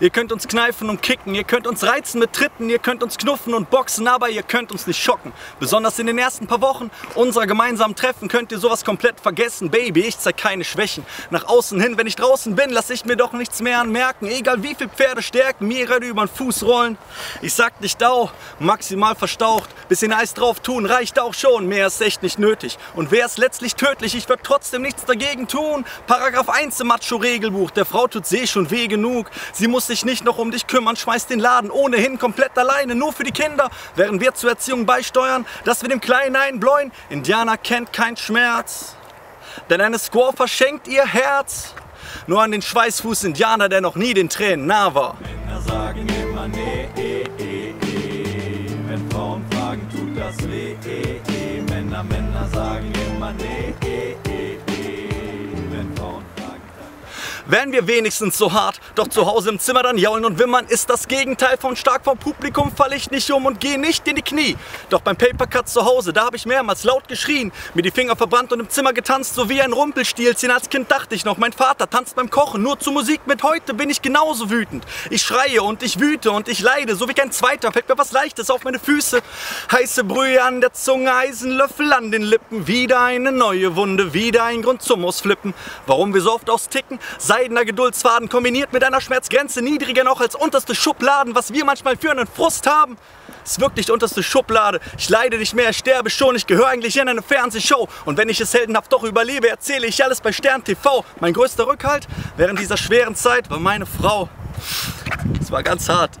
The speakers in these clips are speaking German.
Ihr könnt uns kneifen und kicken, ihr könnt uns reizen mit Tritten, ihr könnt uns knuffen und boxen, aber ihr könnt uns nicht schocken. Besonders in den ersten paar Wochen unserer gemeinsamen Treffen könnt ihr sowas komplett vergessen. Baby, ich zeig keine Schwächen. Nach außen hin, wenn ich draußen bin, lass ich mir doch nichts mehr anmerken. Egal wie viel Pferde stärken, mir gerade über den Fuß rollen. Ich sag nicht Dau, maximal verstaucht. Bisschen Eis drauf tun reicht auch schon, mehr ist echt nicht nötig. Und wäre es letztlich tödlich, ich würde trotzdem nichts dagegen tun. Paragraph 1 im Macho-Regelbuch, der Frau tut seh schon weh genug. Sie muss sich nicht noch um dich kümmern, schmeißt den Laden ohnehin komplett alleine, nur für die Kinder. Während wir zur Erziehung beisteuern, dass wir dem Kleinen einbläuen. Indianer kennt kein Schmerz, denn eine Squaw verschenkt ihr Herz. Nur an den Schweißfuß-Indianer, der noch nie den Tränen nah war. Männer sagen immer nee, das eh, eh. Männer, Männer sagen immer nee, Wären wir wenigstens so hart, doch zu Hause im Zimmer dann jaulen und wimmern ist das Gegenteil von stark vom Publikum, fall ich nicht um und geh nicht in die Knie. Doch beim Papercut zu Hause, da hab ich mehrmals laut geschrien, mir die Finger verbrannt und im Zimmer getanzt, so wie ein Rumpelstilzchen. Als Kind dachte ich noch, mein Vater tanzt beim Kochen, nur zu Musik mit heute bin ich genauso wütend. Ich schreie und ich wüte und ich leide, so wie kein Zweiter, fällt mir was Leichtes auf meine Füße. Heiße Brühe an der Zunge, Eisenlöffel an den Lippen, wieder eine neue Wunde, wieder ein Grund zum Ausflippen. Warum wir so oft austicken? Seidener Geduldsfaden kombiniert mit einer Schmerzgrenze niedriger noch als unterste Schubladen, was wir manchmal für einen Frust haben. Ist wirklich die unterste Schublade. Ich leide nicht mehr, ich sterbe schon. Ich gehöre eigentlich in eine Fernsehshow. Und wenn ich es heldenhaft doch überlebe, erzähle ich alles bei Stern TV. Mein größter Rückhalt während dieser schweren Zeit war meine Frau. Es war ganz hart.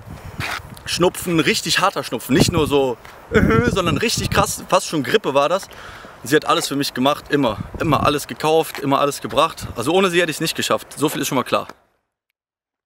Schnupfen, richtig harter Schnupfen. Nicht nur so, äh, sondern richtig krass, fast schon Grippe war das. Sie hat alles für mich gemacht, immer. Immer alles gekauft, immer alles gebracht. Also ohne sie hätte ich es nicht geschafft. So viel ist schon mal klar.